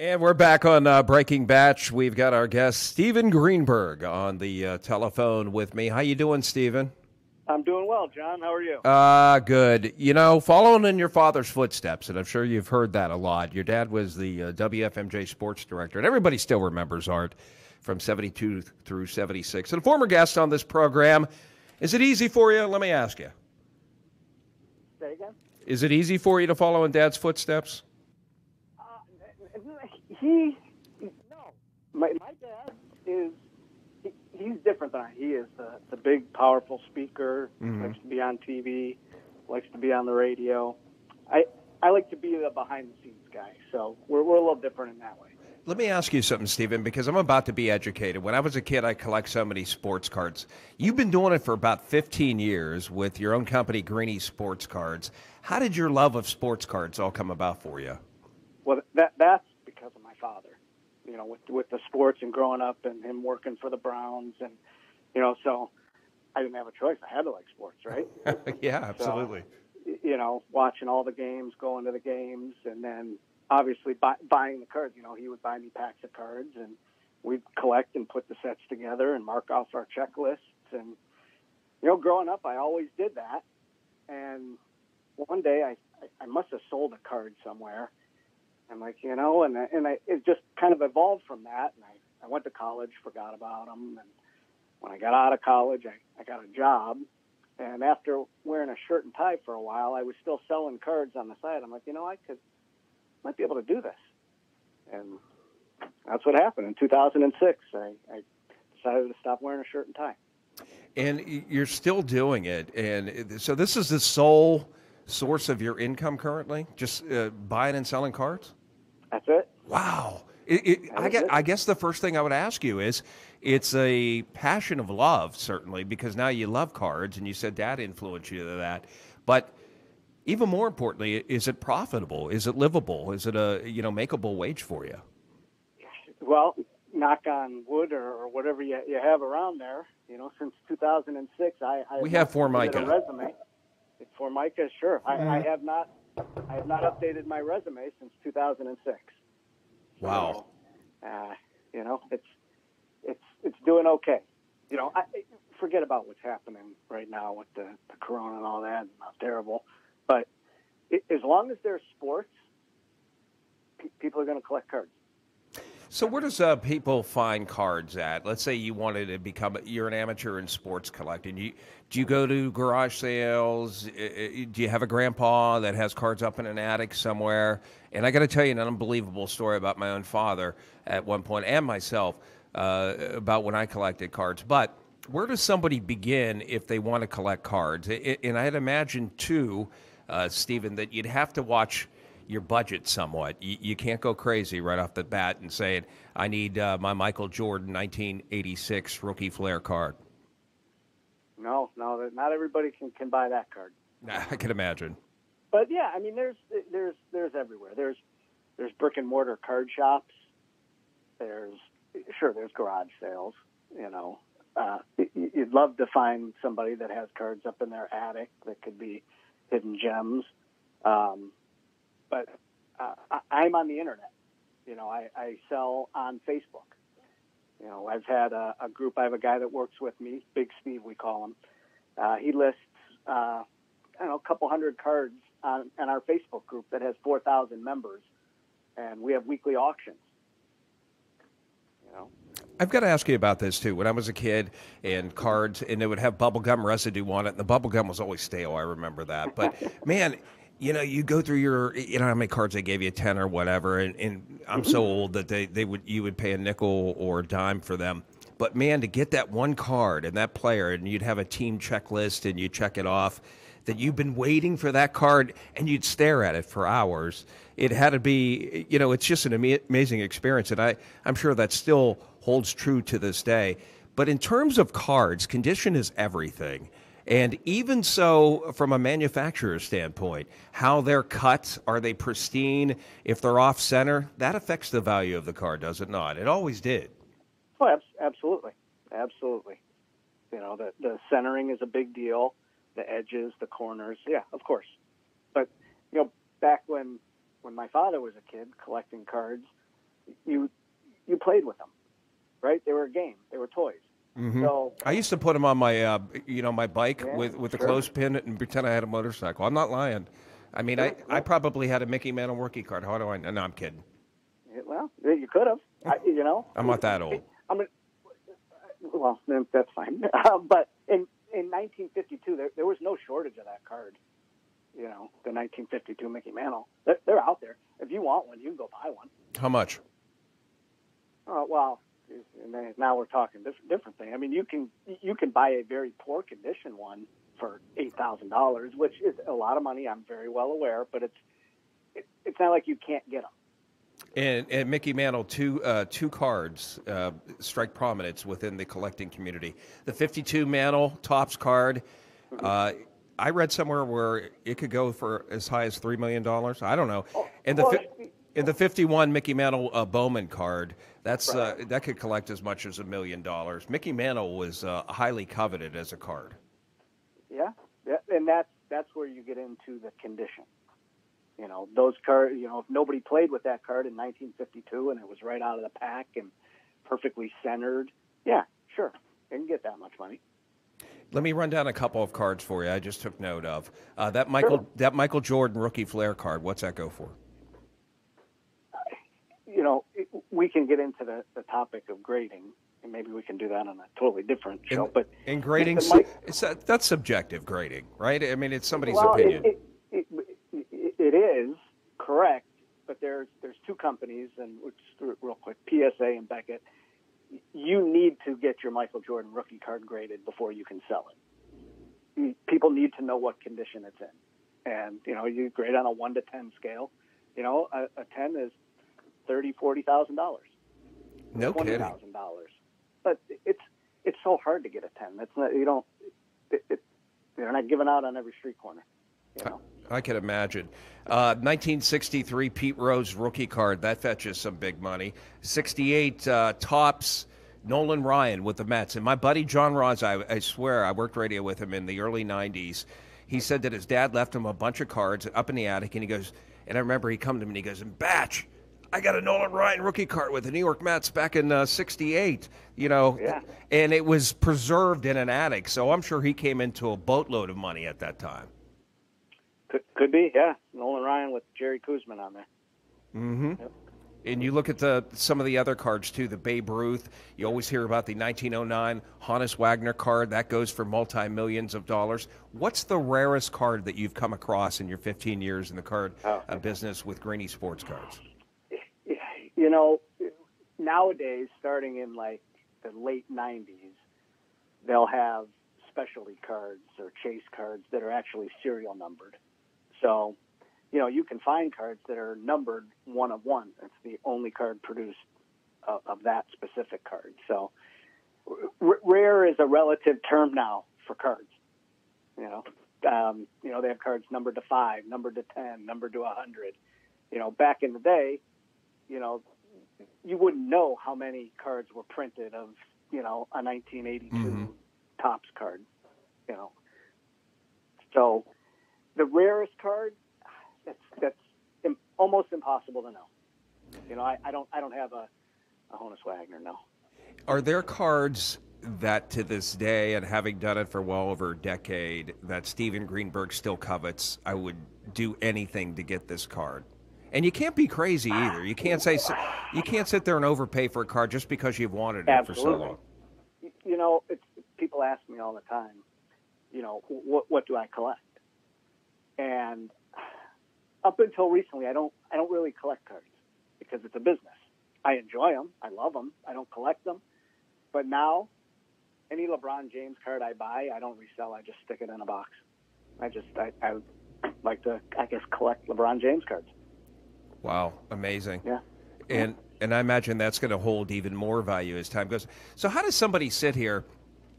And we're back on uh, Breaking Batch. We've got our guest Steven Greenberg on the uh, telephone with me. How you doing, Steven? I'm doing well, John. How are you? Uh, good. You know, following in your father's footsteps, and I'm sure you've heard that a lot. Your dad was the uh, WFMJ sports director, and everybody still remembers Art from 72 through 76. And a former guest on this program. Is it easy for you? Let me ask you. Say again? Is it easy for you to follow in dad's footsteps? He no, my my dad is he, he's different than I. He is the the big powerful speaker. Mhm. Likes to be on TV. Likes to be on the radio. I I like to be the behind the scenes guy. So we're we're a little different in that way. Let me ask you something, Steven, because I'm about to be educated. When I was a kid, I collect so many sports cards. You've been doing it for about 15 years with your own company, Greenies Sports Cards. How did your love of sports cards all come about for you? Well, that that's because of my father. You know, with with the sports and growing up and him working for the Browns and you know, so I didn't have a choice. I had to like sports, right? yeah, absolutely. you know, watching all the games, going to the games, and then obviously buy, buying the cards. You know, he would buy me packs of cards, and we'd collect and put the sets together and mark off our checklists. And you know, growing up, I always did that. And one day, I I, I must have sold a card somewhere. I'm like, you know, and and I, it just kind of evolved from that. And I I went to college, forgot about them, and when I got out of college, I, I got a job. And after wearing a shirt and tie for a while, I was still selling cards on the side. I'm like, you know, I could, might be able to do this. And that's what happened. In 2006, I, I decided to stop wearing a shirt and tie. And you're still doing it. And so this is the sole source of your income currently? Just uh, buying and selling cards? Wow. It, it, I, guess. I guess the first thing I would ask you is it's a passion of love, certainly, because now you love cards and you said dad influenced you to that. But even more importantly, is it profitable? Is it livable? Is it a you know makeable wage for you? Well, knock on wood or, or whatever you, you have around there. You know, since 2006, I, I We have submitted Formica. A resume. Formica, sure. I, I mm-hmm. have not. I have not updated my resume since 2006. Wow. So, uh, you know, it's it's it's doing okay. You know, I, forget about what's happening right now with the, the corona and all that, how terrible. But it, as long as there's sports, pe- people are going to collect cards. So where does uh, people find cards at? Let's say you wanted to become you're an amateur in sports collecting. You, do you go to garage sales? Do you have a grandpa that has cards up in an attic somewhere? And I got to tell you an unbelievable story about my own father at one point and myself uh, about when I collected cards. But where does somebody begin if they want to collect cards? I- I- And I'd imagine too, uh, Steven, that you'd have to watch your budget somewhat. You, you can't go crazy right off the bat and say, I need uh, my Michael Jordan 1986 rookie Fleer card. No, no, not everybody can can buy that card. I can imagine. But yeah, I mean, there's there's there's everywhere. There's there's brick and mortar card shops. There's sure there's garage sales. You know, uh, you'd love to find somebody that has cards up in their attic that could be hidden gems. Um, but uh, I, I'm on the internet. You know, I, I sell on Facebook. You know, I've had a, a group. I have a guy that works with me, Big Steve, we call him. Uh, he lists, uh, I don't know, a couple hundred cards on, on our Facebook group that has 4,000 members, and we have weekly auctions. You know, I've got to ask you about this too. When I was a kid, and cards, and they would have bubblegum residue on it, and the bubblegum was always stale. I remember that. But man, you know, you go through your, you know, how many cards they gave you, ten or whatever, and, and I'm so mm-hmm. old that they, they would you would pay a nickel or a dime for them. But man, to get that one card and that player, and you'd have a team checklist, and you check it off. That you've been waiting for that card, and you'd stare at it for hours. It had to be, you know, it's just an amazing experience, and I, I'm sure that still holds true to this day. But in terms of cards, condition is everything. And even so, from a manufacturer's standpoint, how they're cut, are they pristine? If they're off center, that affects the value of the car, does it not? It always did. oh, abs- absolutely, absolutely. You know, the the centering is a big deal. The edges, the corners, yeah, of course. But you know, back when when my father was a kid collecting cards, you you played with them, right? They were a game. They were toys. Mhm. So I used to put them on my, uh, you know, my bike Yeah, with with a sure. clothespin and pretend I had a motorcycle. I'm not lying. I mean, I, I probably had a Mickey Mantle rookie card. How do I? know? No, I'm kidding. Well, you could have. I, you know, I'm not that old. I mean, well, that's fine. Uh, but in in 1952, there there was no shortage of that card. You know, the 1952 Mickey Mantle. They're, they're out there. If you want one, you can go buy one. How much? Uh, well, and now we're talking different different thing. I mean, you can you can buy a very poor condition one for eight thousand dollars, which is a lot of money. I'm very well aware, but it's it, it's not like you can't get them. And, and Mickey Mantle, two uh, two cards uh, strike prominence within the collecting community. The 52 Mantle Topps card. Uh, I read somewhere where it could go for as high as three million dollars. I don't know. And the well, fi- and the 51 Mickey Mantle uh, Bowman card. That's uh, that could collect as much as a million dollars. Mickey Mantle was uh, highly coveted as a card. Yeah, yeah, and that's that's where you get into the condition. You know, those cards. You know, if nobody played with that card in 1952 and it was right out of the pack and perfectly centered, yeah, sure, they can get that much money. Let me run down a couple of cards for you. I just took note of uh, that Michael Sure. that Michael Jordan rookie Fleer card. What's that go for? You know, it, we can get into the, the topic of grading, and maybe we can do that on a totally different show. In- but in grading, the Mike- it's a, that's subjective grading, right? I mean, it's somebody's well, opinion. It, it, it, it, is correct, but there's there's two companies, and it real quick, PSA and Beckett. You need to get your Michael Jordan rookie card graded before you can sell it. People need to know what condition it's in, and you know you grade on a one to ten scale. You know, a, a ten is thirty, forty thousand dollars no twenty thousand dollars. But it's it's so hard to get a ten. That's not you don't. It, it, they're not giving out on every street corner. You know. I can imagine. Uh, 1963 Pete Rose rookie card that fetches some big money. 68 uh, Topps. Nolan Ryan with the Mets. And my buddy John Ross, I, I swear, I worked radio with him in the early 90s. He said that his dad left him a bunch of cards up in the attic, and he goes, and I remember he come to me and he goes, and Batch, I got a Nolan Ryan rookie card with the New York Mets back in uh, 68, you know, Yeah. and it was preserved in an attic. So I'm sure he came into a boatload of money at that time. Could could be, yeah. Nolan Ryan with Jerry Koosman on there. Mm-hmm. And you look at the some of the other cards too. The Babe Ruth. You always hear about the 1909 Honus Wagner card. That goes for multi millions of dollars. What's the rarest card that you've come across in your 15 years in the card Oh. uh, business with Greenies Sports Cards? You know, nowadays, starting in like the late '90s, they'll have specialty cards or chase cards that are actually serial numbered. So, you know, you can find cards that are numbered one of one. It's the only card produced of, of that specific card. So, r- rare is a relative term now for cards. You know, um, you know they have cards numbered to five, numbered to ten, numbered to a hundred. You know, back in the day, you know, you wouldn't know how many cards were printed of you know a 1982 mm-hmm. Topps card. You know, so the rarest card that's that's Im- almost impossible to know. You know, I, I don't I don't have a, a Honus Wagner. No. Are there cards that to this day, and having done it for well over a decade, that Steven Greenberg still covets? I would do anything to get this card. And you can't be crazy either. You can't say you can't sit there and overpay for a card just because you've wanted it for so long. You know, it's, people ask me all the time. You know, what what do I collect? And up until recently, I don't I don't really collect cards because it's a business. I enjoy them. I love them. I don't collect them. But now, any LeBron James card I buy, I don't resell. I just stick it in a box. I just I, I like to I guess collect LeBron James cards. Wow, amazing. Yeah. And and I imagine that's going to hold even more value as time goes. So how does somebody sit here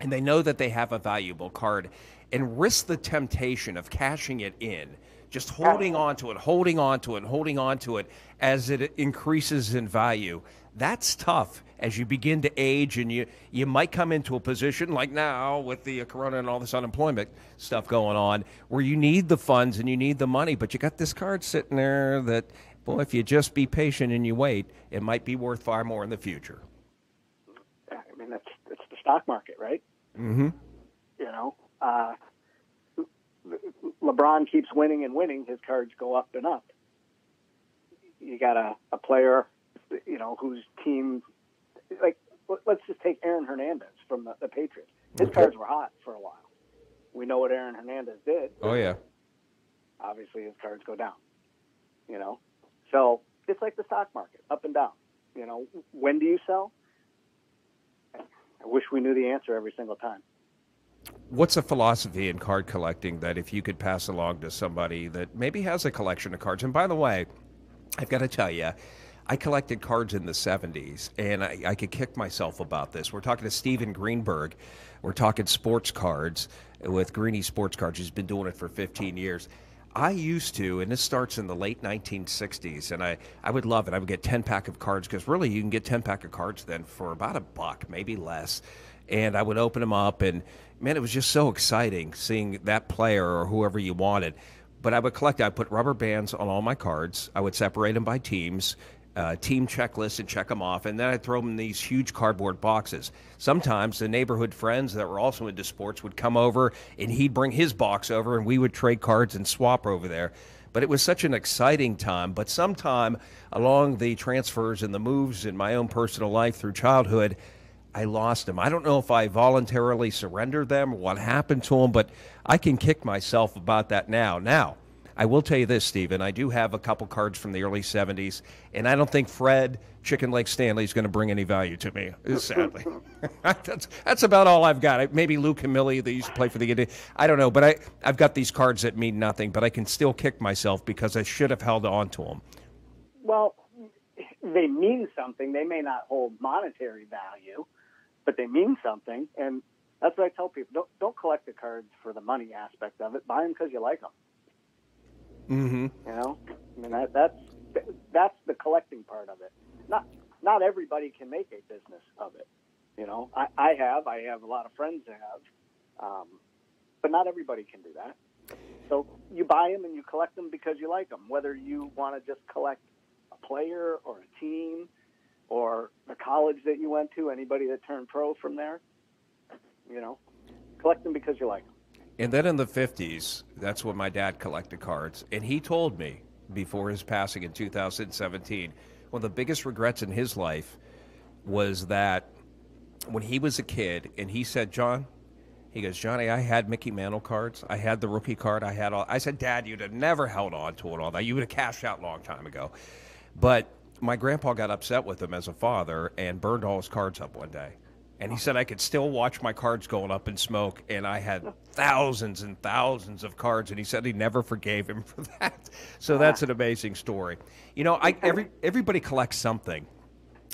and they know that they have a valuable card and risk the temptation of cashing it in, just holding on to it, holding on to it, holding on to it as it increases in value? That's tough as you begin to age and you you might come into a position like now with the corona and all this unemployment stuff going on where you need the funds and you need the money but you got this card sitting there that Well, if you just be patient and you wait, it might be worth far more in the future. I mean, that's it's the stock market, right? Mm-hmm. You know, uh, LeBron keeps winning and winning. His cards go up and up. You got a, a player, you know, whose team, like, let's just take Aaron Hernandez from the, the Patriots. His Okay. cards were hot for a while. We know what Aaron Hernandez did. Oh yeah. obviously his cards go down. You know, so it's like the stock market, up and down. You know, when do you sell? I wish we knew the answer every single time. What's a philosophy in card collecting that if you could pass along to somebody that maybe has a collection of cards? And by the way, I've got to tell you, I collected cards in the 70s, and I, I could kick myself about this. We're talking to Steven Greenberg. We're talking sports cards with Greenies Sports Cards. He's been doing it for 15 years. I used to, and this starts in the late 1960s, and I, I would love it. I would get 10 pack of cards because really you can get 10 pack of cards then for about a buck, maybe less. And I would open them up, and man, it was just so exciting seeing that player or whoever you wanted. But I would collect, I put rubber bands on all my cards, I would separate them by teams. Uh, team checklists and check them off, and then I'd throw them in these huge cardboard boxes. Sometimes the neighborhood friends that were also into sports would come over, and he'd bring his box over, and we would trade cards and swap over there. But it was such an exciting time. But sometime along the transfers and the moves in my own personal life through childhood, I lost them. I don't know if I voluntarily surrendered them what happened to them, but I can kick myself about that now. Now, I will tell you this, Steven. I do have a couple cards from the early 70s, and I don't think Fred Chicken Leg Stanley is going to bring any value to me, sadly. that's, that's about all I've got. Maybe Lou Camilli, that used to play for the Indians. I don't know, but I, I've got these cards that mean nothing, but I can still kick myself because I should have held on to them. Well, they mean something. They may not hold monetary value, but they mean something. And that's what I tell people: don't don't collect the cards for the money aspect of it. Buy them because you like them. Mm-hmm. You know, I mean that that's that's the collecting part of it. Not not everybody can make a business of it. You know, I, I have I have a lot of friends that have, um, but not everybody can do that. So you buy them and you collect them because you like them. Whether you want to just collect a player or a team or the college that you went to, anybody that turned pro from there, you know, collect them because you like them. And then in the 50s, that's when my dad collected cards. And he told me before his passing in 2017, one of the biggest regrets in his life was that when he was a kid and he said, John, he goes, Johnny, I had Mickey Mantle cards. I had the rookie card. I had all. I said, Dad, you'd have never held on to it all that. You would have cashed out a long time ago. But my grandpa got upset with him as a father and burned all his cards up one day. And he said I could still watch my cards going up in smoke, and I had thousands and thousands of cards. And he said he never forgave him for that. So that's an amazing story. You know, I every everybody collects something.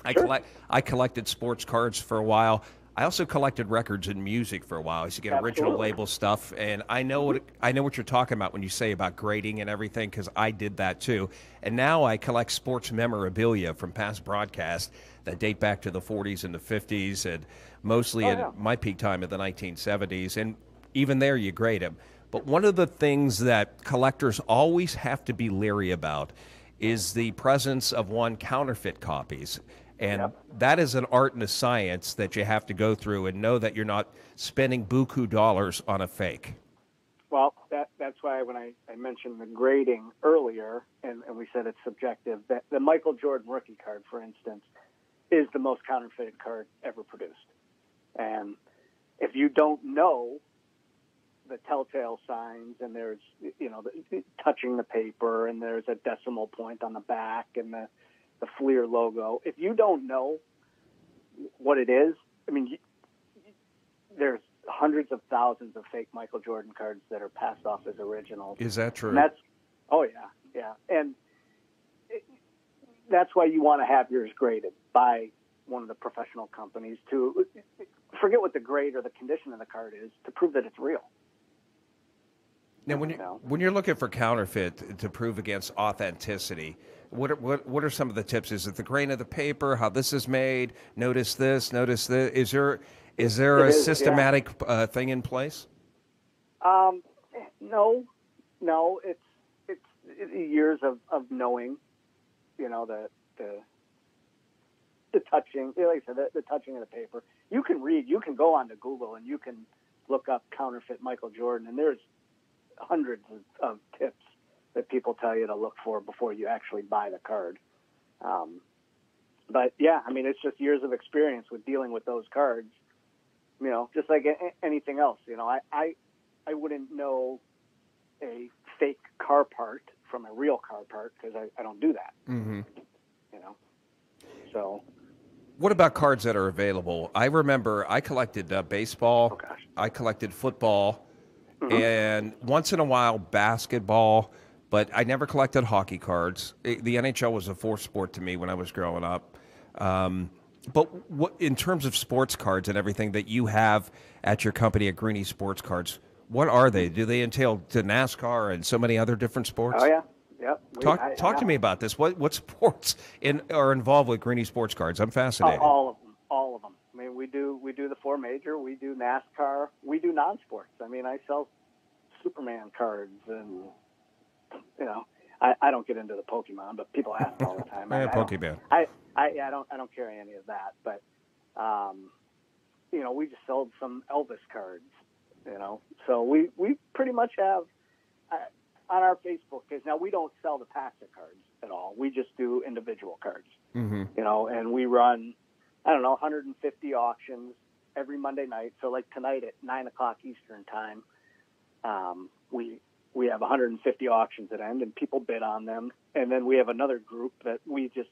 I collect. I collected sports cards for a while. I also collected records and music for a while. I used to get original label stuff, and I know what I know what you're talking about when you say about grading and everything because I did that too. And now I collect sports memorabilia from past broadcasts that date back to the 40s and the 50s, and mostly Oh, at yeah. my peak time in the 1970s. And even there, you grade them. But one of the things that collectors always have to be leery about is the presence of one counterfeit copies. And Yep. that is an art and a science that you have to go through and know that you're not spending buku dollars on a fake. Well, that that's why when I, I mentioned the grading earlier, and, and we said it's subjective, that the Michael Jordan rookie card, for instance, is the most counterfeited card ever produced. And if you don't know the telltale signs, and there's you know the, touching the paper, and there's a decimal point on the back, and the the Fleer logo, if you don't know what it is, I mean, you, there's hundreds of thousands of fake Michael Jordan cards that are passed off as originals. Is that true? And that's oh yeah, yeah, and it, that's why you want to have yours graded by one of the professional companies to forget what the grade or the condition of the card is to prove that it's real. now, when you when you're looking for counterfeit to prove against authenticity, what are, what what are some of the tips? Is it the grain of the paper? How this is made? Notice this. Notice this. Is there is there It a is, yeah. systematic uh, thing in place? Um, no, no, it's it's it, years of, of knowing you know the the the touching, like I said, the, the touching of the paper. You can read, you can go onto Google and you can look up counterfeit Michael Jordan, and there's hundreds of, of tips that people tell you to look for before you actually buy the card. Um, but yeah, I mean, it's just years of experience with dealing with those cards. You know, just like a- anything else. You know, I I, I wouldn't know a fake car part from a real car part because I, I don't do that. Mm-hmm. You know, so What about cards that are available? I remember I collected uh, baseball. Oh. I collected football, and once in a while basketball. But I never collected hockey cards. It- the NHL was a fourth sport to me when I was growing up. Um, but what, in terms of sports cards and everything that you have at your company at Greenies Sports Cards, what are they? Do they entail to NASCAR and so many other different sports? oh yeah, yep. We- Talk, I- talk to me about this. What what sports in, are involved with Greenies Sports Cards? I'm fascinated. all of them, all of them. I mean, we do we do the four major, we do NASCAR, we do non-sports. I mean, I sell Superman cards, and you know, I, I don't get into the Pokemon, but people ask all the time. I, Yeah, I don't- Pokemon. I, I, yeah, I don't, I don't carry any of that, but, um, you know, we just sold some Elvis cards, you know, so we, we pretty much have uh, on our Facebook because now we don't sell the packs of cards at all. We just do individual cards, hmm you know, and we run, I don't know, 150 auctions every Monday night. So like tonight at nine o'clock Eastern time, um, we we have 150 auctions that end, and people bid on them. And then we have another group that we just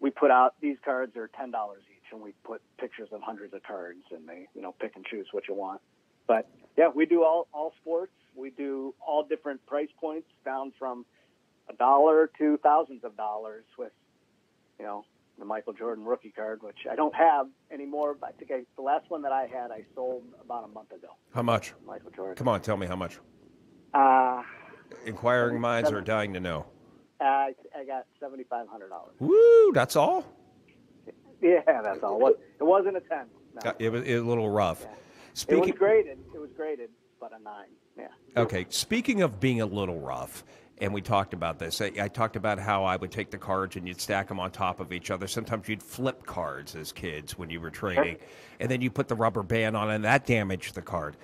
we put out these cards are ten dollars each, and we put pictures of hundreds of cards, and they you know pick and choose what you want. But yeah, we do all all sports. We do all different price points, down from a dollar to thousands of dollars with you know the Michael Jordan rookie card, which I don't have anymore. I think I, the last one that I had I sold about a month ago. How much? Michael Jordan. Come on, tell me how much. Uh, Inquiring minds are dying to know. I, I got seventy five hundred dollars. Woo! That's all. Yeah, that's all. It wasn't a ten. No. Uh, It was, it was a little rough. Speaking, It was graded. It was graded, but a nine. Yeah. Okay. Speaking of being a little rough, and we talked about this. I, I talked about how I would take the cards and you'd stack them on top of each other. Sometimes you'd flip cards as kids when you were trading, and then you put the rubber band on, and that damaged the card.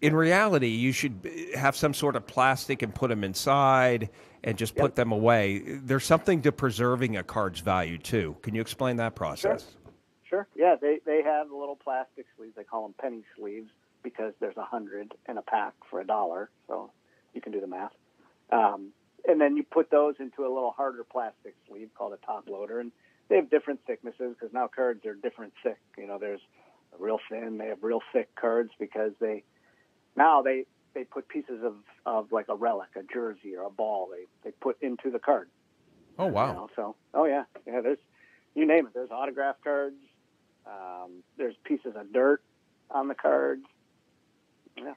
In reality, you should have some sort of plastic and put them inside and just put them away. There's something to preserving a card's value too. Can you explain that process? Sure. Yeah, they they have little plastic sleeves. They call them penny sleeves because there's a hundred in a pack for a dollar. So you can do the math. Um, and then you put those into a little harder plastic sleeve called a top loader, and they have different thicknesses because now cards are different thick. You know, there's real thin. They have real thick cards because they now they they put pieces of of like a relic, a jersey or a ball. They they put into the card. Oh You wow! know, so, oh yeah, yeah. There's, you name it. There's autograph cards. Um, there's pieces of dirt on the cards. Yeah.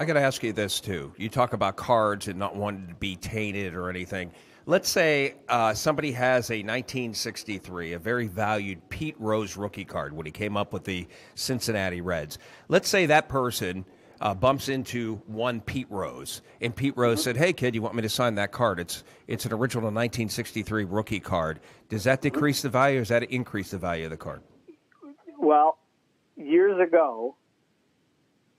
I got to ask you this too. You talk about cards and not wanting to be tainted or anything. Let's say uh, somebody has a 1963, a very valued Pete Rose rookie card when he came up with the Cincinnati Reds. Let's say that person uh, bumps into one Pete Rose, and Pete Rose said, "Hey kid, you want me to sign that card? It's it's an original 1963 rookie card. Does that decrease the value, or does that increase the value of the card?" Well, years ago,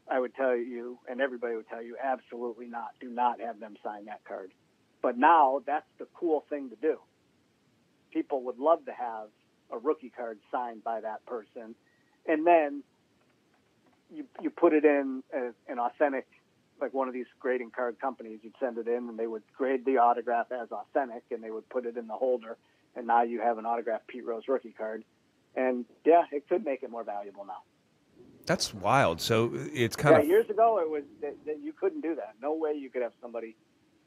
I would tell you, and everybody would tell you, absolutely not. Do not have them sign that card. But now that's the cool thing to do. People would love to have a rookie card signed by that person, and then you you put it in a, an authentic, like one of these grading card companies. You'd send it in, and they would grade the autograph as authentic, and they would put it in the holder, and now you have an autographed Pete Rose rookie card. And yeah, it could make it more valuable now. That's wild. So it's kind Yeah, of years ago it was that, that you couldn't do that. No way you could have somebody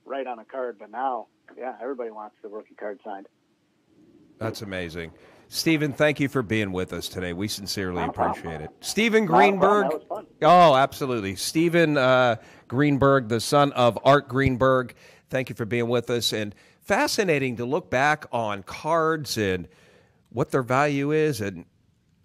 write on a card, but now, yeah, everybody wants the rookie card signed. That's amazing. Steven, thank you for being with us today. We sincerely appreciate it. Steven Not a problem. Greenberg. That was fun. Oh, absolutely. Steven uh, Greenberg, the son of Art Greenberg. Thank you for being with us. And fascinating to look back on cards and what their value is. And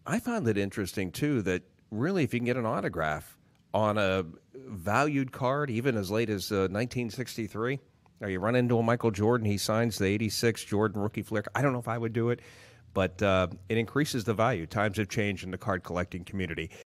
I find it interesting, too, that really, if you can get an autograph on a valued card, even as late as uh, 1963, now you run into a Michael Jordan, he signs the 86 Jordan rookie flick. I don't know if I would do it, but uh, it increases the value. Times have changed in the card collecting community.